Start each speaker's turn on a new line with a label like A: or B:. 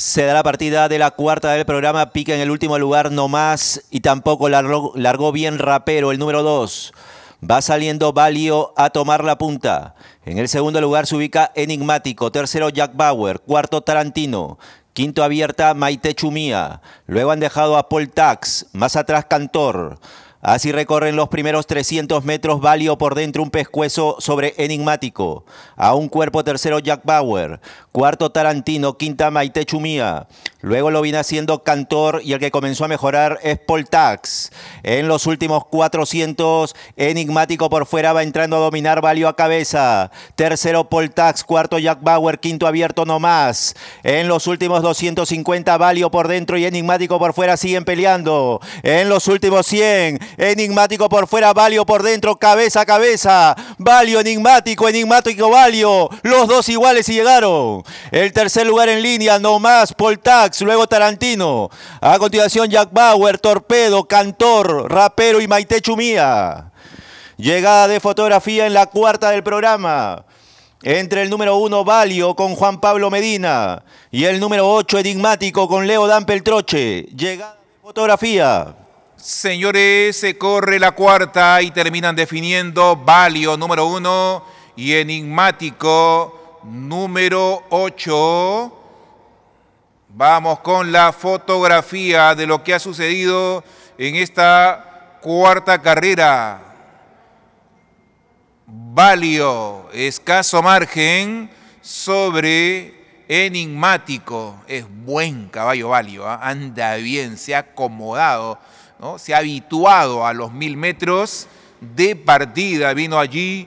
A: Se da la partida de la cuarta del programa, pica en el último lugar no más y tampoco largó, largó bien Rapero, el número 2. Va saliendo Valio a tomar la punta. En el segundo lugar se ubica Enigmático, tercero Jack Bauer, cuarto Tarantino, quinto abierta Maite Chumía. Luego han dejado a Paul Tax, más atrás Cantor. Así recorren los primeros 300 metros Valio por dentro un pescuezo sobre Enigmático. A un cuerpo tercero Jack Bauer. Cuarto Tarantino, quinta Maite Chumía. Luego lo viene haciendo Cantor y el que comenzó a mejorar es Tax. En los últimos 400, Enigmático por fuera va entrando a dominar Valio a cabeza. Tercero Tax, cuarto Jack Bauer, quinto abierto no más. En los últimos 250, Valio por dentro y Enigmático por fuera siguen peleando. En los últimos 100, Enigmático por fuera, Valio por dentro, cabeza a cabeza. Valio, Enigmático, Enigmático, Valio. Los dos iguales y llegaron. El tercer lugar en línea, no más, Luego Tarantino. A continuación Jack Bauer, Torpedo, Cantor, Rapero y Maite Chumía. Llegada de fotografía en la cuarta del programa. Entre el número uno Valio con Juan Pablo Medina y el número 8 Enigmático con Leo Dan Peltroche. Llegada de fotografía.
B: Señores, se corre la cuarta y terminan definiendo Valio número uno y Enigmático número 8. Vamos con la fotografía de lo que ha sucedido en esta cuarta carrera. Valio, escaso margen sobre enigmático. Es buen caballo Valio, ¿ah? anda bien, se ha acomodado, se ha habituado a los mil metros de partida. Vino allí